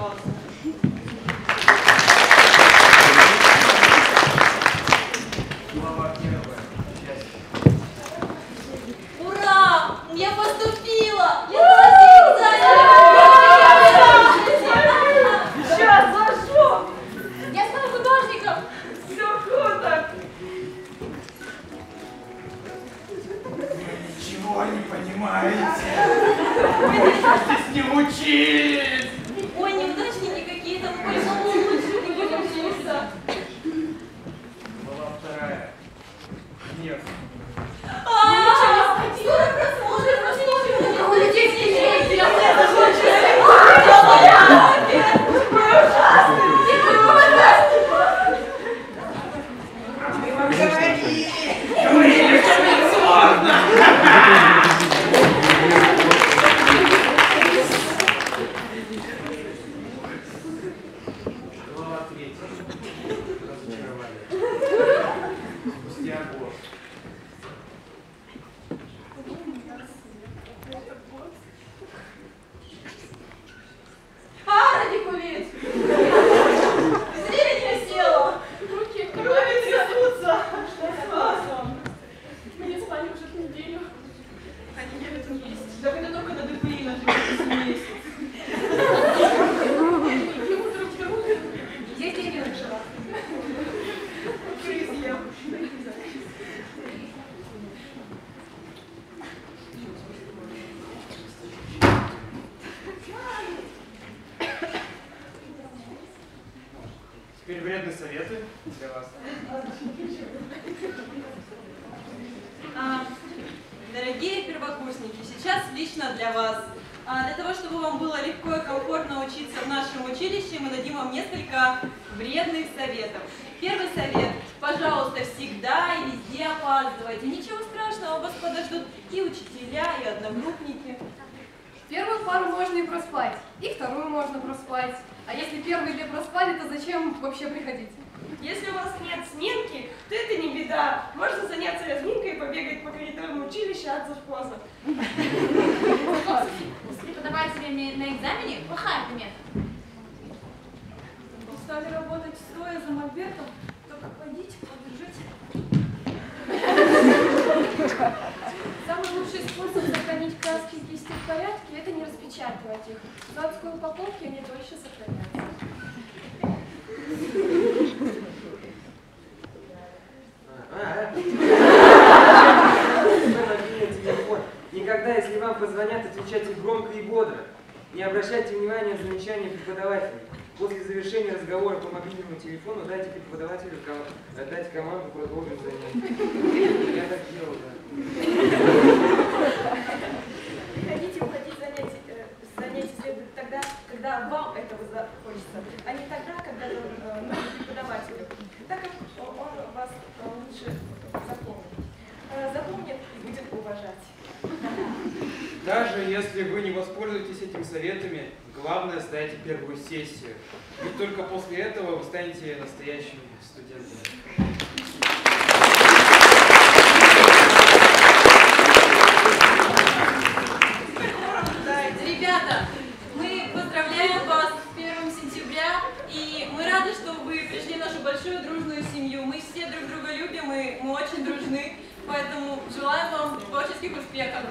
пожалуйста. Ура! Я поступила! Я сдала экзамен! Сейчас, за что? Я стала художником! Все круто. Ничего не понимаете. Вы здесь не учились. Я Говорили, что не Теперь вредные советы для вас. А, Дорогие первокурсники, сейчас лично для вас. А, Для того, чтобы вам было легко и комфортно учиться в нашем училище, мы дадим вам несколько вредных советов. Первый совет. Пожалуйста, всегда и везде опаздывайте. Ничего страшного, вас подождут и учителя, и одногруппники. Первую пару можно и проспать, и вторую можно проспать. А если первые две проспали, то зачем вообще приходить? Если у вас нет сменки, то это не беда. Можно заняться разминкой и побегать по коридорам училища от завхоза. С преподавателями на экзамене плохая примета. Стали работать стоя за мольбертом, только пойдите, подержите. Кисти в порядке – это не распечатывать их. В заводской упаковке они дольше сохранятся. Никогда, если вам позвонят, отвечайте громко и бодро. Не обращайте внимания на замечания преподавателей. После завершения разговора по мобильному телефону дайте преподавателю дать команду продолжить занятие. Я так делал, да. Приходите, уходить с занятий, э, с занятий следует тогда, когда вам этого захочется, а не тогда, когда э, нужно преподавателю. Так как он он вас э, лучше запомнит. Э, Запомнит и будет уважать. Даже если вы не воспользуетесь этими советами, главное сдайте первую сессию. Ведь только после этого вы станете настоящими студентами. Ребята, большую дружную семью. Мы все друг друга любим, и мы очень дружны, поэтому желаем вам творческих успехов.